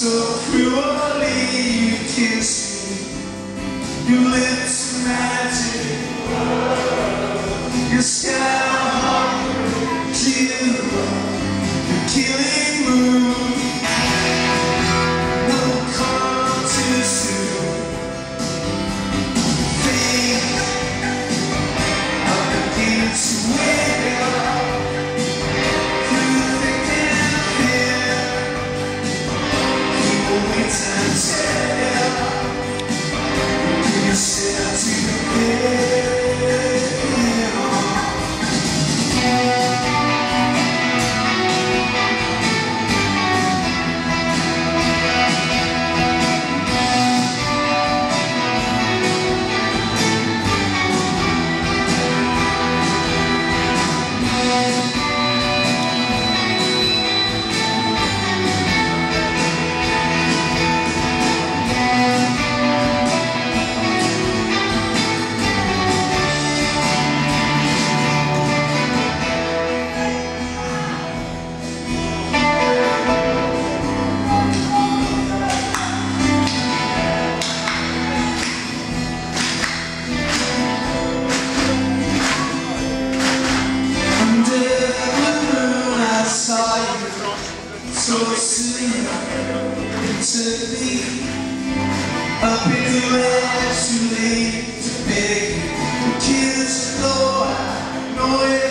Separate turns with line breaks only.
So cruelly you kiss me Your lips magic. Your sky heart You're killing so soon me Up in the ledge too late to beg the kids to go I know it